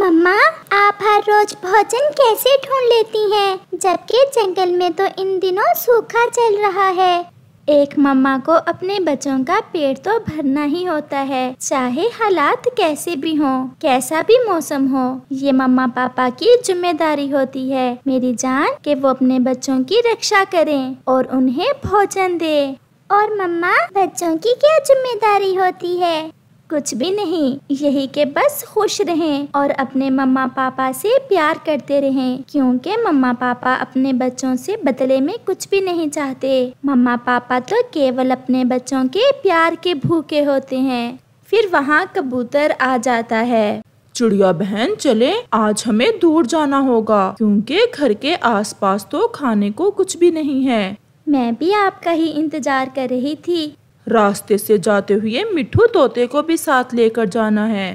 मम्मा, आप हर रोज भोजन कैसे ढूंढ लेती हैं? जबकि जंगल में तो इन दिनों सूखा चल रहा है। एक मम्मा को अपने बच्चों का पेट तो भरना ही होता है, चाहे हालात कैसे भी हों, कैसा भी मौसम हो, ये मम्मा पापा की ज़िम्मेदारी होती है। मेरी जान कि वो अपने बच्चों की रक्षा करें और उन्हें भोजन दे। और मम्मा, बच्चों की क्या ज़िम्मेदारी होती है? कुछ भी नहीं। यही के बस खुश रहें और अपने मम्मा पापा से प्यार करते रहें क्योंकि मम्मा पापा अपने बच्चों से बदले में कुछ भी नहीं चाहते। मम्मा पापा तो केवल अपने बच्चों के प्यार के भूखे होते हैं। फिर वहाँ कबूतर आ जाता है। चिड़िया बहन चले आज हमें दूर जाना होगा क्योंकि घर के आसपास तो खाने को कुछ भी नहीं है। मैं भी आपका ही इंतज़ार कर रही थी। रास्ते से जाते हुए मिठू तोते को भी साथ लेकर जाना है।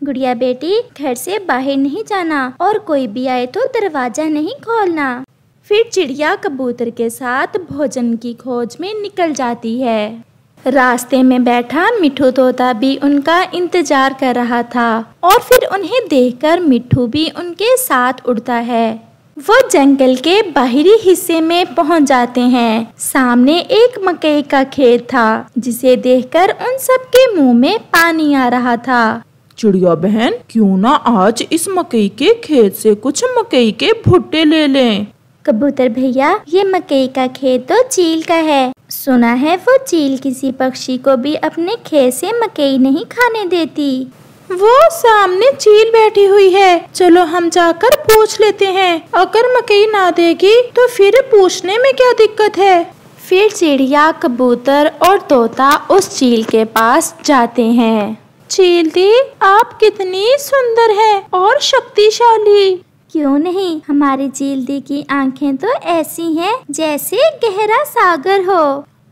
गुड़िया बेटी, घर से बाहर नहीं जाना और कोई भी आए तो दरवाज़ा नहीं खोलना। फिर चिड़िया कबूतर के साथ भोजन की खोज में निकल जाती है। रास्ते में बैठा मिठू तोता भी उनका इंतज़ार कर रहा था और फिर उन्हें देखकर मिठू भी उनके साथ उड़ता है। वो जंगल के बाहरी हिस्से में पहुँच जाते हैं। सामने एक मकई का खेत था जिसे देखकर उन सब के मुँह में पानी आ रहा था। चिड़िया बहन क्यों ना आज इस मकई के खेत से कुछ मकई के भुट्टे ले लें? कबूतर भैया ये मकई का खेत तो चील का है। सुना है वो चील किसी पक्षी को भी अपने खेत से मकई नहीं खाने देती। वो सामने चील बैठी हुई है। चलो हम जाकर पूछ लेते हैं। अगर मकई ना देगी तो फिर पूछने में क्या दिक्कत है? फिर चिड़िया कबूतर और तोता उस चील के पास जाते हैं। चील दी आप कितनी सुंदर है और शक्तिशाली। क्यों नहीं? हमारी चील दी की आँखें तो ऐसी हैं जैसे गहरा सागर हो।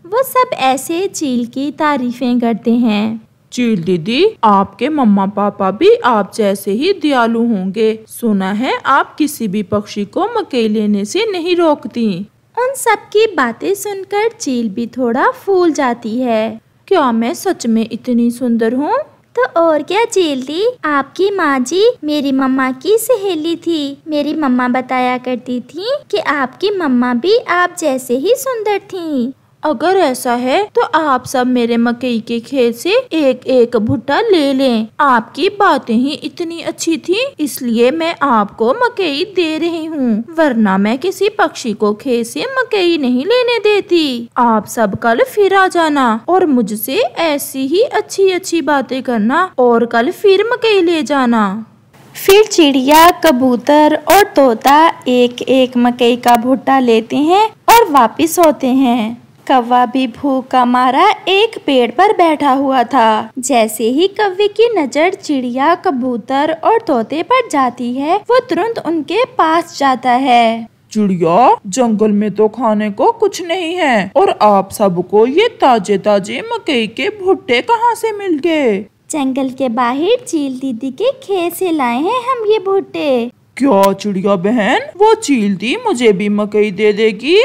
वो सब ऐसे चील की तारीफें करते हैं। चील दीदी आपके मम्मा पापा भी आप जैसे ही दयालु होंगे। सुना है आप किसी भी पक्षी को मकई लेने से नहीं रोकती। उन सब की बातें सुनकर चील भी थोड़ा फूल जाती है। क्या मैं सच में इतनी सुंदर हूँ? तो और क्या चील दी? आपकी माँ जी मेरी मम्मा की सहेली थी। मेरी मम्मा बताया करती थी कि आपकी मम्मा भी आप जैसे ही सुंदर थी। अगर ऐसा है तो आप सब मेरे मकई के खेत से एक एक भुट्टा ले लें। आपकी बातें ही इतनी अच्छी थी, इसलिए मैं आपको मकई दे रही हूँ। वरना मैं किसी पक्षी को खेत से मकई नहीं लेने देती। आप सब कल फिर आ जाना और मुझसे ऐसी ही अच्छी अच्छी बातें करना और कल फिर मकई ले जाना। फिर चिड़िया, कबूतर और तोता एक एक मकई का भुट्टा लेते हैं और वापिस होते हैं। कौवा भी भूख मारा एक पेड़ पर बैठा हुआ था। जैसे ही कौवे की नज़र चिड़िया कबूतर और तोते पर जाती है वो तुरंत उनके पास जाता है। चिड़िया जंगल में तो खाने को कुछ नहीं है और आप सबको ये ताजे ताजे मकई के भुट्टे कहाँ से मिल गए? जंगल के बाहर चील दीदी के खेत से लाए हैं हम ये भुट्टे। क्या चिड़िया बहन वो चील दी मुझे भी मकई दे देगी?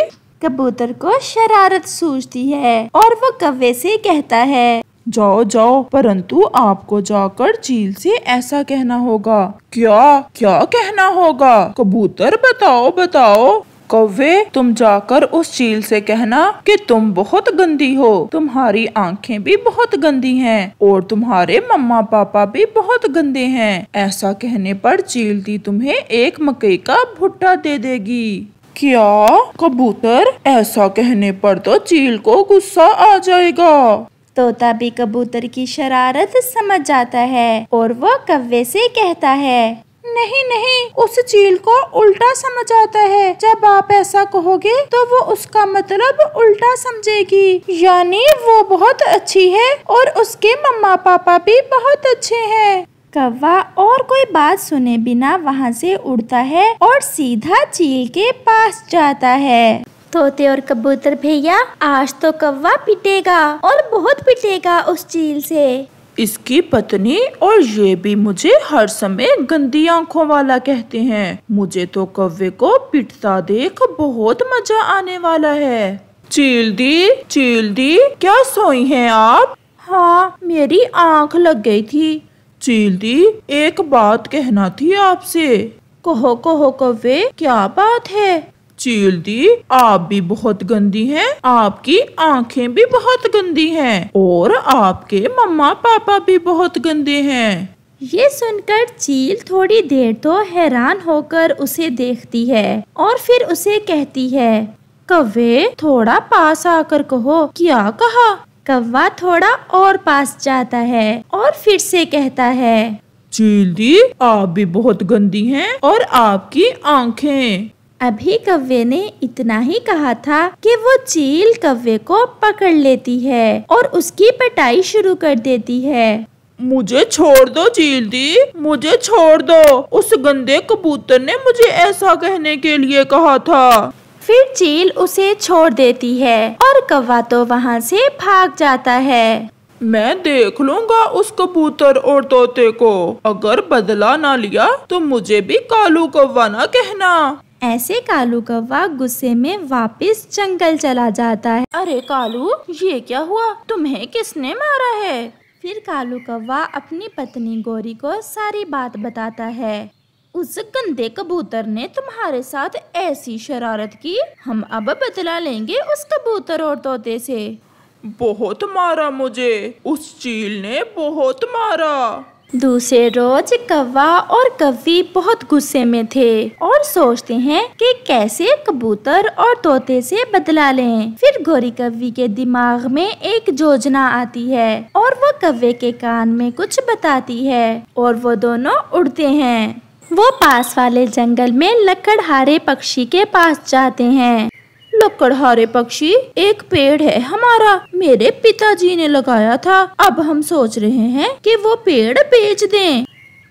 कबूतर को शरारत सूझती है और वो कव्वे से कहता है, जाओ जाओ, परंतु आपको जाकर चील से ऐसा कहना होगा। क्या क्या कहना होगा? कबूतर, बताओ बताओ। कौवे तुम जाकर उस चील से कहना कि तुम बहुत गंदी हो। तुम्हारी आँखें भी बहुत गंदी हैं और तुम्हारे मम्मा पापा भी बहुत गंदे हैं। ऐसा कहने पर चील दी तुम्हें एक मकई का भुट्टा दे देगी। क्या? कबूतर? ऐसा कहने पर तो चील को गुस्सा आ जाएगा। तोता भी कबूतर की शरारत समझ जाता है और वो कव्वे से कहता है नहीं नहीं उस चील को उल्टा समझ आता है। जब आप ऐसा कहोगे तो वो उसका मतलब उल्टा समझेगी। यानी वो बहुत अच्छी है और उसके मम्मा पापा भी बहुत अच्छे हैं। कौवा और कोई बात सुने बिना वहाँ से उड़ता है और सीधा चील के पास जाता है। तोते और कबूतर भैया आज तो कौवा पिटेगा और बहुत पिटेगा उस चील से। इसकी पत्नी और ये भी मुझे हर समय गंदी आँखों वाला कहते हैं। मुझे तो कौवे को पिटता देख बहुत मज़ा आने वाला है। चील दी चील दी क्या सोई हैं आप? हाँ मेरी आँख लग गई थी। चील दी एक बात कहना थी आपसे। कहो कहो कवे क्या बात है? चील दी आप भी बहुत गंदी हैं आपकी आँखें भी बहुत गंदी हैं और आपके मम्मा पापा भी बहुत गंदे हैं। ये सुनकर चील थोड़ी देर तो हैरान होकर उसे देखती है और फिर उसे कहती है कवे थोड़ा पास आकर कहो क्या कहा? कौवा थोड़ा और पास जाता है और फिर से कहता है चील दी आप भी बहुत गंदी हैं और आपकी आँखें। अभी कव्वे ने इतना ही कहा था कि वो चील कव्वे को पकड़ लेती है और उसकी पिटाई शुरू कर देती है। मुझे छोड़ दो चील दी मुझे छोड़ दो। उस गंदे कबूतर ने मुझे ऐसा कहने के लिए कहा था। फिर चील उसे छोड़ देती है और कौवा तो वहाँ से भाग जाता है। मैं देख लूँगा उस कबूतर और तोते को। अगर बदला ना लिया तो मुझे भी कालू कौवा ना कहना। ऐसे कालू कौवा गुस्से में वापस जंगल चला जाता है। अरे कालू ये क्या हुआ? तुम्हें किसने मारा है? फिर कालू कौवा अपनी पत्नी गोरी को सारी बात बताता है। उस गंदे कबूतर ने तुम्हारे साथ ऐसी शरारत की? हम अब बदला लेंगे उस कबूतर और तोते से। बहुत मारा मुझे। उस चील ने बहुत मारा। दूसरे रोज कौवा और कव्वी बहुत गुस्से में थे और सोचते हैं कि कैसे कबूतर और तोते से बदला लें। फिर गोरी कव्वी के दिमाग में एक योजना आती है और वो कव्वे के कान में कुछ बताती है और वो दोनों उड़ते हैं। वो पास वाले जंगल में लकड़हारे पक्षी के पास जाते हैं। लकड़हारे पक्षी, एक पेड़ है हमारा। मेरे पिताजी ने लगाया था। अब हम सोच रहे हैं कि वो पेड़ बेच दें।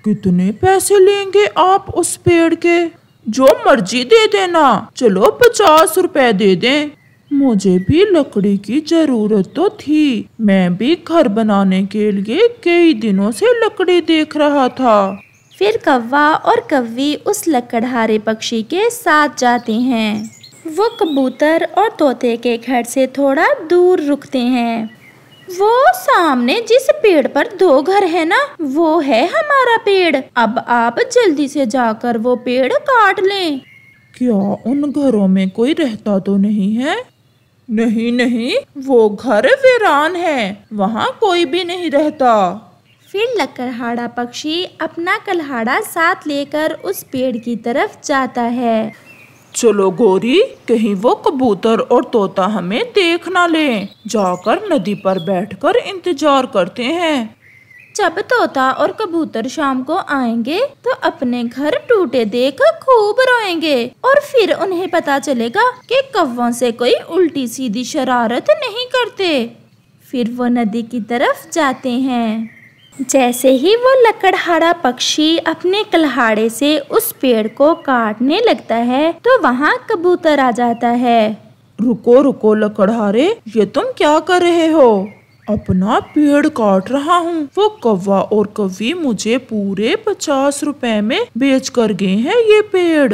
कितने पैसे लेंगे आप उस पेड़ के? जो मर्ज़ी दे देना। चलो पचास रुपए दे दें। मुझे भी लकड़ी की ज़रूरत तो थी। मैं भी घर बनाने के लिए कई दिनों से लकड़ी देख रहा था। फिर कौवा और कव्वी उस लकड़हारे पक्षी के साथ जाते हैं। वो कबूतर और तोते के घर से थोड़ा दूर रुकते हैं। वो सामने जिस पेड़ पर दो घर है ना, वो है हमारा पेड़। अब आप जल्दी से जाकर वो पेड़ काट लें। क्या उन घरों में कोई रहता तो नहीं है? नहीं नहीं, वो घर वीरान है। वहाँ कोई भी नहीं रहता। फिर लकड़हाड़ा पक्षी अपना कलहाड़ा साथ लेकर उस पेड़ की तरफ़ जाता है। चलो गोरी कहीं वो कबूतर और तोता हमें देख ना ले। जाकर नदी पर बैठकर इंतज़ार करते हैं। जब तोता और कबूतर शाम को आएँगे तो अपने घर टूटे देख खूब रोएँगे और फिर उन्हें पता चलेगा कि कौवों से कोई उल्टी सीधी शरारत नहीं करते। फिर वो नदी की तरफ़ जाते हैं। जैसे ही वो लकड़हारा पक्षी अपने कलहाड़े से उस पेड़ को काटने लगता है तो वहाँ कबूतर आ जाता है। रुको रुको लकड़हारे ये तुम क्या कर रहे हो? अपना पेड़ काट रहा हूँ। वो कौवा और कव्वी मुझे पूरे पचास रुपए में बेच कर गए हैं ये पेड़।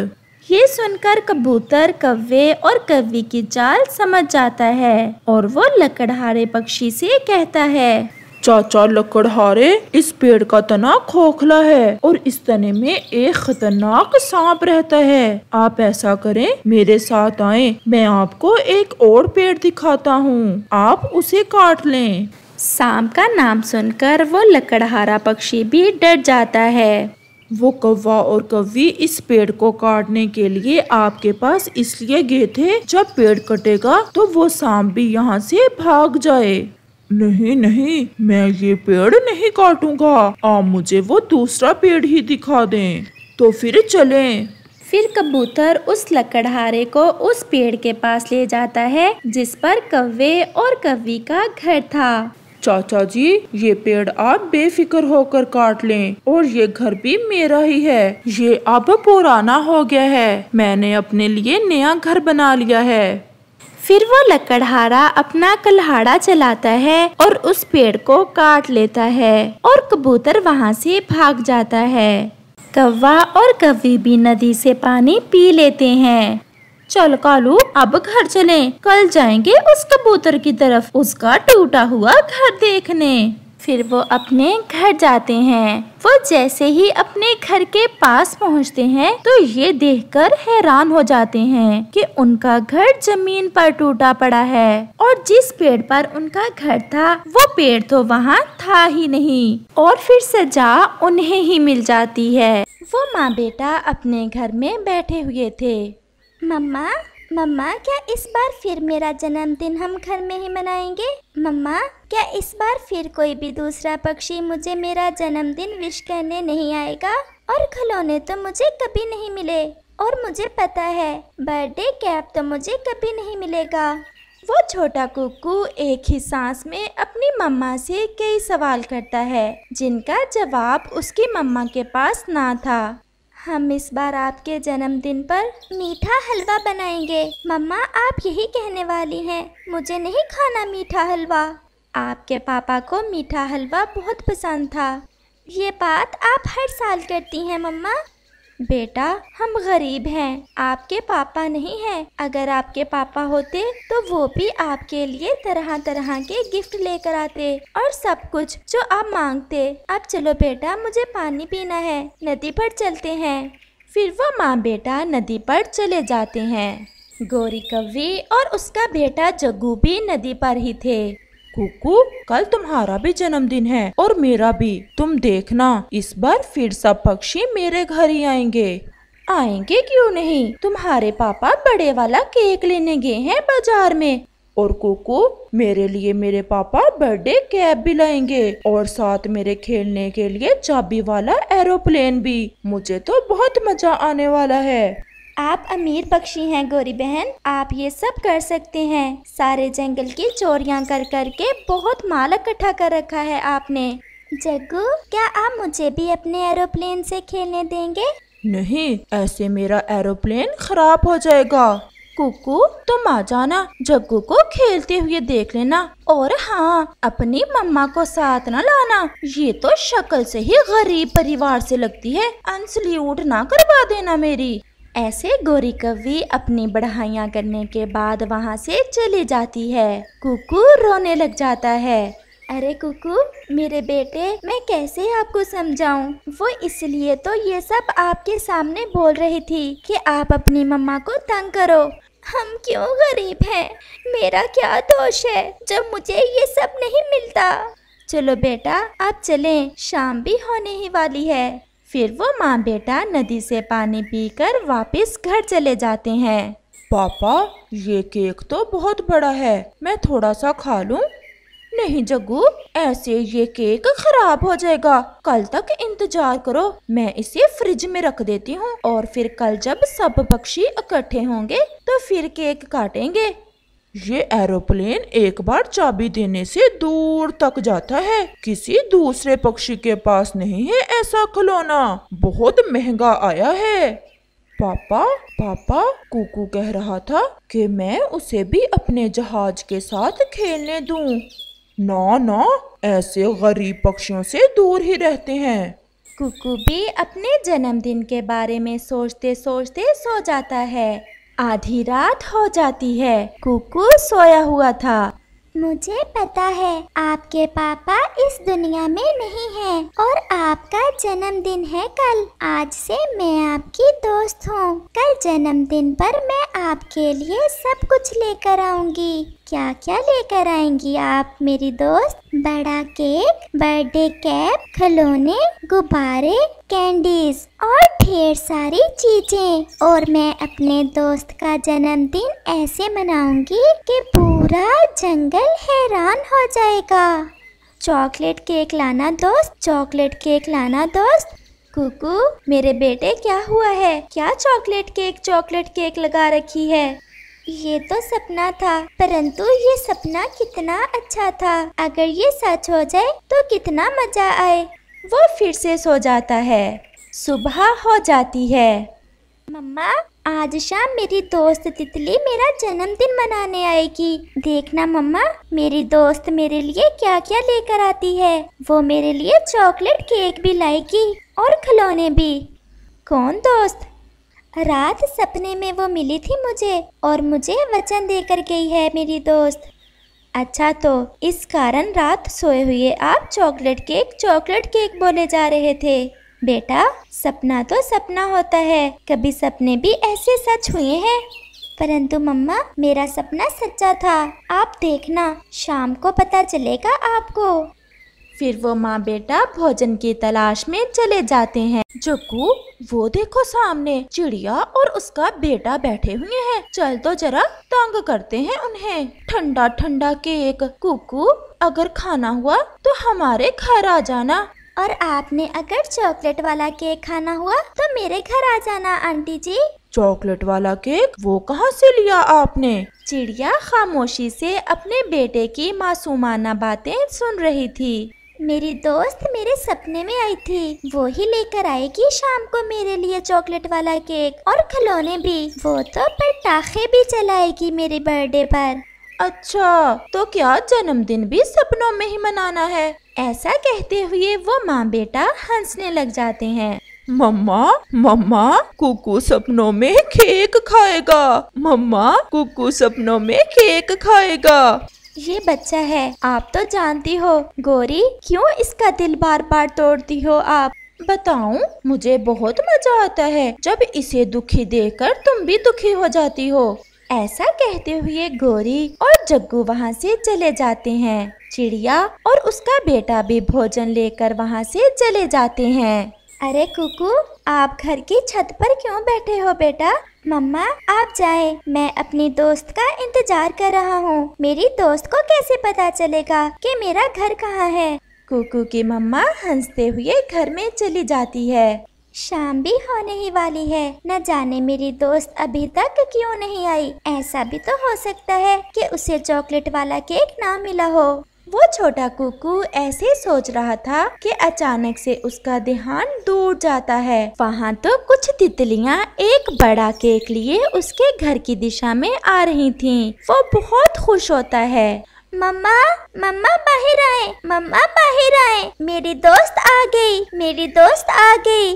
ये सुनकर कबूतर कव्वे और कव्वी की चाल समझ जाता है और वो लकड़हारे पक्षी से कहता है चाचा लकड़हारे इस पेड़ का तना खोखला है और इस तने में एक खतरनाक सांप रहता है। आप ऐसा करें मेरे साथ आए। मैं आपको एक और पेड़ दिखाता हूँ। आप उसे काट लें। सांप का नाम सुनकर वो लकड़हारा पक्षी भी डर जाता है। वो कौवा और कव्वी इस पेड़ को काटने के लिए आपके पास इसलिए गए थे जब पेड़ कटेगा तो वो सांप भी यहाँ से भाग जाए। नहीं नहीं मैं ये पेड़ नहीं काटूँगा। आप मुझे वो दूसरा पेड़ ही दिखा दें। तो फिर चलें। फिर कबूतर उस लकड़हारे को उस पेड़ के पास ले जाता है जिस पर कव्वे और कव्वी का घर था। चाचा जी ये पेड़ आप बेफिक्र होकर काट लें और ये घर भी मेरा ही है। ये अब पुराना हो गया है। मैंने अपने लिए नया घर बना लिया है। फिर वो लकड़हारा अपना कल्हाड़ा चलाता है और उस पेड़ को काट लेता है और कबूतर वहाँ से भाग जाता है। कौवा और कवि भी नदी से पानी पी लेते हैं। चल कालू, अब घर चलें। कल जाएँगे उस कबूतर की तरफ़। उसका टूटा हुआ घर देखने। फिर वो अपने घर जाते हैं। वो जैसे ही अपने घर के पास पहुँचते हैं तो ये देखकर हैरान हो जाते हैं कि उनका घर ज़मीन पर टूटा पड़ा है और जिस पेड़ पर उनका घर था, वो पेड़ तो वहाँ था ही नहीं और फिर सजा उन्हें ही मिल जाती है। वो माँ बेटा अपने घर में बैठे हुए थे। मम्मा मम्मा, क्या इस बार फिर मेरा जन्मदिन हम घर में ही मनाएँगे? मम्मा, क्या इस बार फिर कोई भी दूसरा पक्षी मुझे मेरा जन्मदिन विश करने नहीं आएगा? और खिलौने तो मुझे कभी नहीं मिले। और मुझे पता है, बर्थडे कैप तो मुझे कभी नहीं मिलेगा। वो छोटा कुकू एक ही सांस में अपनी मम्मा से कई सवाल करता है, जिनका जवाब उसकी मम्मा के पास ना था। हम इस बार आपके जन्मदिन पर मीठा हलवा बनाएँगे। मम्मा, आप यही कहने वाली हैं, मुझे नहीं खाना मीठा हलवा। आपके पापा को मीठा हलवा बहुत पसंद था। ये बात आप हर साल करती हैं, मम्मा। बेटा, हम गरीब हैं। आपके पापा नहीं हैं। अगर आपके पापा होते तो वो भी आपके लिए तरह तरह के गिफ्ट लेकर आते और सब कुछ जो आप मांगते। अब चलो बेटा, मुझे पानी पीना है। नदी पर चलते हैं। फिर वो माँ बेटा नदी पर चले जाते हैं। गोरी कव्वी और उसका बेटा जग्गू भी नदी पर ही थे। कुकू, कल तुम्हारा भी जन्मदिन है और मेरा भी। तुम देखना, इस बार फिर सब पक्षी मेरे घर ही आएँगे। आएँगे क्यों नहीं? तुम्हारे पापा बड़े वाला केक लेने गए हैं बाज़ार में। और कुकू, मेरे लिए मेरे पापा बर्थडे कैब भी लाएँगे और साथ मेरे खेलने के लिए चाबी वाला एरोप्लेन भी। मुझे तो बहुत मज़ा आने वाला है। आप अमीर पक्षी हैं गोरी बहन। आप ये सब कर सकते हैं। सारे जंगल की चोरियाँ कर कर के बहुत माल इकट्ठा कर रखा है आपने। जग्गू क्या आप मुझे भी अपने एरोप्लेन से खेलने देंगे? नहीं ऐसे मेरा एरोप्लेन खराब हो जाएगा। कुकू तुम आ जाना। जग्गू को खेलते हुए देख लेना। और हाँ अपनी मम्मा को साथ न लाना। ये तो शक्ल से ही गरीब परिवार से लगती है। अनसल्यूट ना करवा देना मेरी। ऐसे गोरी कवि अपनी बढ़ाइया करने के बाद वहाँ से चली जाती है। कुकू रोने लग जाता है। अरे कुकू, मेरे बेटे, मैं कैसे आपको समझाऊं? वो इसलिए तो ये सब आपके सामने बोल रही थी कि आप अपनी मम्मा को तंग करो। हम क्यों गरीब हैं? मेरा क्या दोष है जब मुझे ये सब नहीं मिलता? चलो बेटा, आप चलें। शाम भी होने ही वाली है। फिर वो माँ बेटा नदी से पानी पीकर वापस घर चले जाते हैं। पापा, ये केक तो बहुत बड़ा है, मैं थोड़ा सा खा लूँ? नहीं जग्गू, ऐसे ये केक खराब हो जाएगा। कल तक इंतज़ार करो, मैं इसे फ्रिज में रख देती हूँ और फिर कल जब सब पक्षी इकट्ठे होंगे तो फिर केक काटेंगे। ये एरोप्लेन एक बार चाबी देने से दूर तक जाता है। किसी दूसरे पक्षी के पास नहीं है ऐसा खिलौना। बहुत महँगा आया है। पापा पापा, कुकू कह रहा था कि मैं उसे भी अपने जहाज़ के साथ खेलने दूँ। ना ना, ऐसे गरीब पक्षियों से दूर ही रहते हैं। कुकू भी अपने जन्मदिन के बारे में सोचते सोचते सो जाता है। आधी रात हो जाती है। कुकू सोया हुआ था। मुझे पता है, आपके पापा इस दुनिया में नहीं हैं और आपका जन्मदिन है कल। आज से मैं आपकी दोस्त हूँ। कल जन्मदिन पर मैं आपके लिए सब कुछ लेकर आऊँगी। क्या क्या लेकर आएँगी आप, मेरी दोस्त? बड़ा केक, बर्थडे कैप, खिलौने, गुब्बारे, कैंडीज और ढेर सारी चीज़ें। और मैं अपने दोस्त का जन्मदिन ऐसे मनाऊँगी कि पूरा जंगल हैरान हो जाएगा। चॉकलेट केक लाना दोस्त, चॉकलेट केक लाना दोस्त। कुकू, मेरे बेटे, क्या हुआ है? क्या चॉकलेट केक चॉकलेट केक लगा रखी है? ये तो सपना था, परंतु ये सपना कितना अच्छा था। अगर ये सच हो जाए तो कितना मज़ा आए। वो फिर से सो जाता है। सुबह हो जाती है। मम्मा, आज शाम मेरी दोस्त तितली मेरा जन्मदिन मनाने आएगी। देखना मम्मा, मेरी दोस्त मेरे लिए क्या क्या लेकर आती है। वो मेरे लिए चॉकलेट केक भी लाएगी और खिलौने भी। कौन दोस्त? रात सपने में वो मिली थी मुझे और मुझे वचन देकर गई है मेरी दोस्त। अच्छा तो इस कारण रात सोए हुए आप चॉकलेट केक चॉकलेट केक बोले जा रहे थे। बेटा, सपना तो सपना होता है, कभी सपने भी ऐसे सच हुए हैं। परंतु मम्मा, मेरा सपना सच्चा था। आप देखना, शाम को पता चलेगा आपको। फिर वो माँ बेटा भोजन की तलाश में चले जाते हैं। जग्गू वो देखो सामने चिड़िया और उसका बेटा बैठे हुए हैं। चल तो जरा तंग करते हैं उन्हें। ठंडा ठंडा केक। कुकू अगर खाना हुआ तो हमारे घर आ जाना। और आपने अगर चॉकलेट वाला केक खाना हुआ तो मेरे घर आ जाना आंटी जी। चॉकलेट वाला केक वो कहाँ से लिया आपने? चिड़िया खामोशी से अपने बेटे की मासूमाना बातें सुन रही थी। मेरी दोस्त मेरे सपने में आई थी। वो ही लेकर आएगी शाम को मेरे लिए चॉकलेट वाला केक और खिलौने भी। वो तो पटाखे भी चलाएगी मेरे बर्थडे पर। अच्छा तो क्या जन्मदिन भी सपनों में ही मनाना है? ऐसा कहते हुए वो माँ बेटा हंसने लग जाते हैं। मम्मा मम्मा, कुकू सपनों में केक खाएगा। मम्मा, कुकू सपनों में केक खाएगा। ये बच्चा है। आप तो जानती हो। गोरी, क्यों इसका दिल बार बार तोड़ती हो आप? बताऊँ, मुझे बहुत मज़ा आता है। जब इसे दुखी देखकर तुम भी दुखी हो जाती हो। ऐसा कहते हुए गोरी और जग्गू वहाँ से चले जाते हैं। चिड़िया और उसका बेटा भी भोजन लेकर वहाँ से चले जाते हैं। अरे कुकू आप घर की छत पर क्यों बैठे हो बेटा? मम्मा आप जाए। मैं अपनी दोस्त का इंतज़ार कर रहा हूँ। मेरी दोस्त को कैसे पता चलेगा कि मेरा घर कहाँ है? कुकू की मम्मा हँसते हुए घर में चली जाती है। शाम भी होने ही वाली है। न जाने मेरी दोस्त अभी तक क्यों नहीं आई। ऐसा भी तो हो सकता है कि उसे चॉकलेट वाला केक ना मिला हो। वो छोटा कुकू ऐसे सोच रहा था कि अचानक से उसका ध्यान दूर जाता है वहाँ तो कुछ तितलियाँ एक बड़ा केक लिए उसके घर की दिशा में आ रही थीं। वो बहुत खुश होता है मम्मा मम्मा बाहर आए, मम्मा बाहर आए, मेरी दोस्त आ गई, मेरी दोस्त आ गई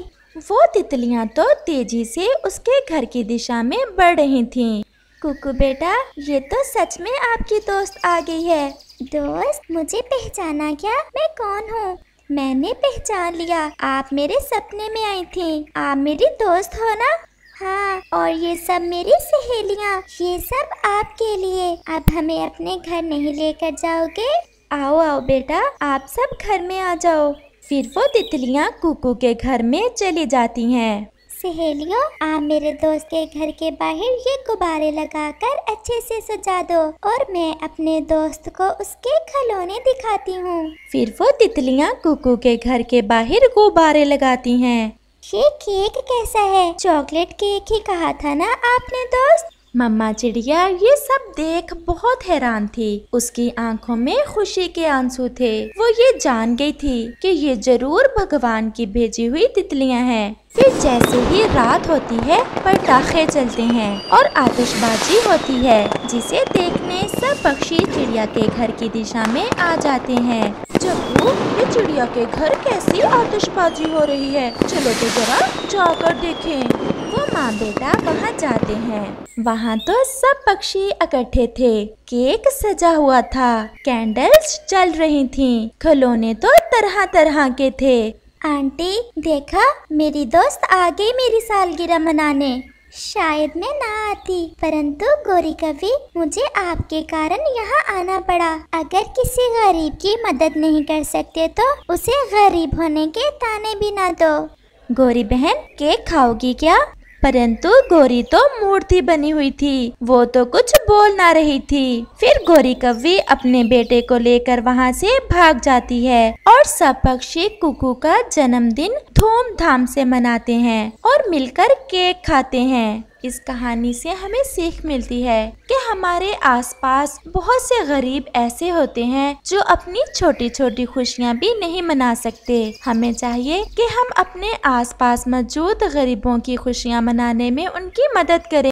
वो तितलियाँ तो तेज़ी से उसके घर की दिशा में बढ़ रही थीं। कुकू बेटा, ये तो सच में आपकी दोस्त आ गई है दोस्त, मुझे पहचाना क्या? मैं कौन हूँ? मैंने पहचान लिया। आप मेरे सपने में आई थी। आप मेरी दोस्त हो ना? हाँ और ये सब मेरी सहेलियाँ। ये सब आपके लिए। अब हमें अपने घर नहीं लेकर जाओगे? आओ आओ बेटा, आप सब घर में आ जाओ। फिर वो तितलियाँ कुकू के घर में चली जाती हैं। सहेलियों आप मेरे दोस्त के घर के बाहर ये गुब्बारे लगाकर अच्छे से सजा दो और मैं अपने दोस्त को उसके खिलौने दिखाती हूँ। फिर वो तितलियाँ कुकू के घर के बाहर गुब्बारे लगाती हैं। ये केक कैसा है? चॉकलेट केक ही कहा था ना आपने दोस्त? मम्मा चिड़िया ये सब देख बहुत हैरान थी। उसकी आँखों में खुशी के आँसू थे। वो ये जान गई थी कि ये ज़रूर भगवान की भेजी हुई तितलियाँ हैं। फिर जैसे ही रात होती है पटाखे चलते हैं और आतिशबाजी होती है जिसे देखने सब पक्षी चिड़िया के घर की दिशा में आ जाते हैं। जग्गू ये चिड़िया के घर कैसी आतिशबाजी हो रही है चलो तो जरा जाकर देखें। वो माँ बेटा वहाँ जाते हैं। वहाँ तो सब पक्षी इकट्ठे थे। केक सजा हुआ था। कैंडल्स चल रही थीं, खिलौने तो तरह तरह के थे। आंटी, देखा? मेरी दोस्त आ गई मेरी सालगिरह मनाने। शायद मैं ना आती, परंतु गोरी कवि, मुझे आपके कारण यहाँ आना पड़ा। अगर किसी गरीब की मदद नहीं कर सकते तो उसे गरीब होने के ताने भी ना दो। गोरी बहन, केक खाओगी क्या? परंतु गोरी तो मूर्ति बनी हुई थी। वो तो कुछ बोल ना रही थी। फिर गोरी कव्वी अपने बेटे को लेकर वहाँ से भाग जाती है और सब पक्षी कुकू का जन्मदिन धूमधाम से मनाते हैं और मिलकर केक खाते हैं। इस कहानी से हमें सीख मिलती है कि हमारे आसपास बहुत से गरीब ऐसे होते हैं जो अपनी छोटी छोटी खुशियाँ भी नहीं मना सकते। हमें चाहिए कि हम अपने आसपास मौजूद गरीबों की खुशियाँ मनाने में उनकी मदद करें।